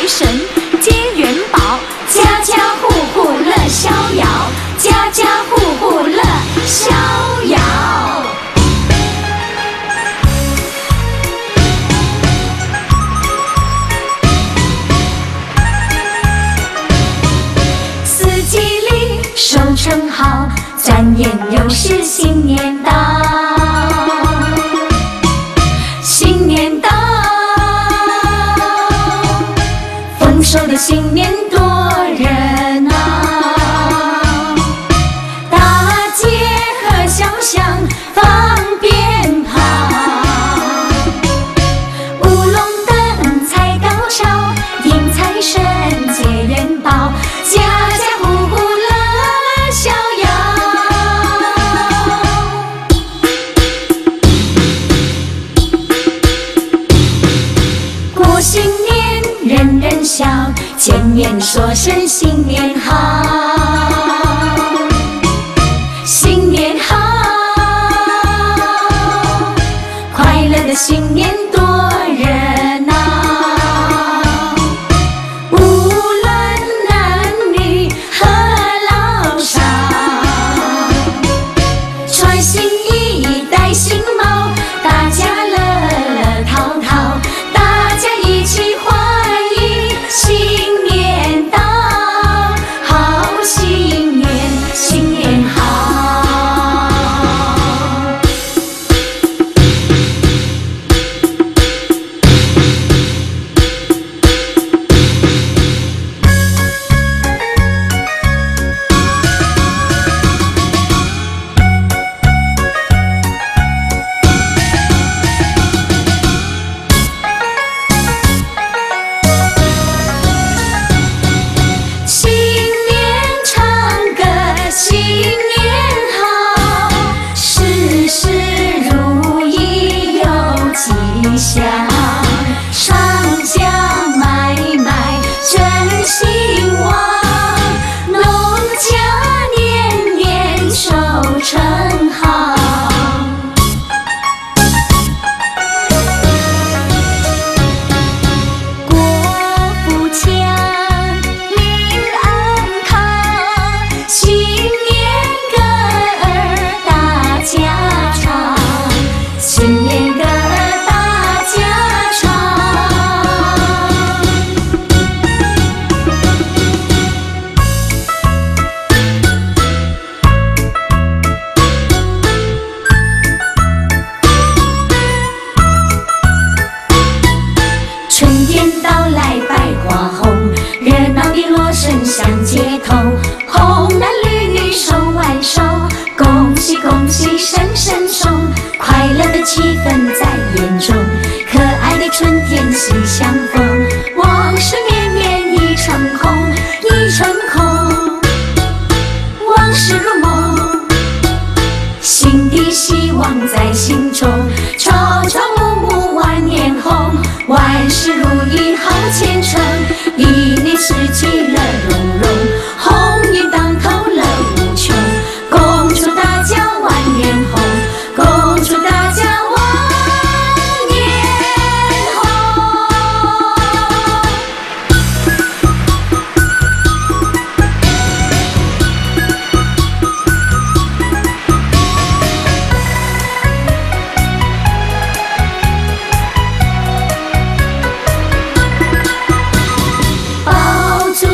财神接元宝家家户户乐逍遥家家户户乐逍遥。四季里收成好转眼又是新年到。年说声新年好。新年好，快乐的新年。喜声声送快乐的气氛在眼中可爱的春天喜相逢往事绵绵已成空已成空。往事如梦心的希望在心中朝朝暮暮万年红万事如意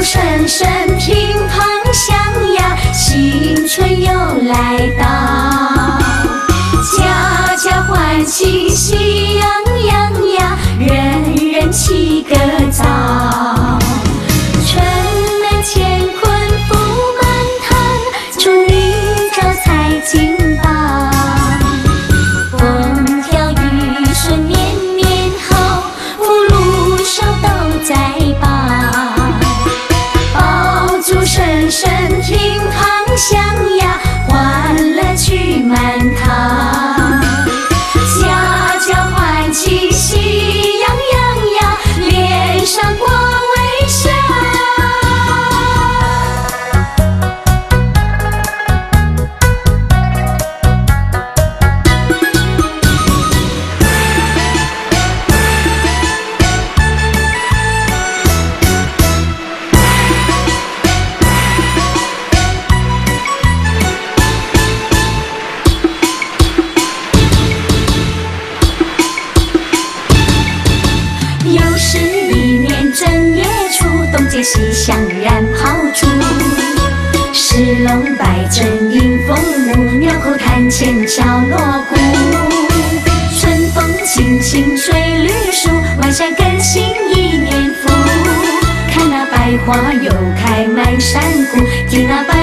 声声乒乓响呀新春又来到。家家欢喜喜香燃炮竹，石龙摆阵迎风舞，庙口坛前敲锣鼓，春风轻轻吹绿树，万象更新一年福，看那百花又开满山谷，听那。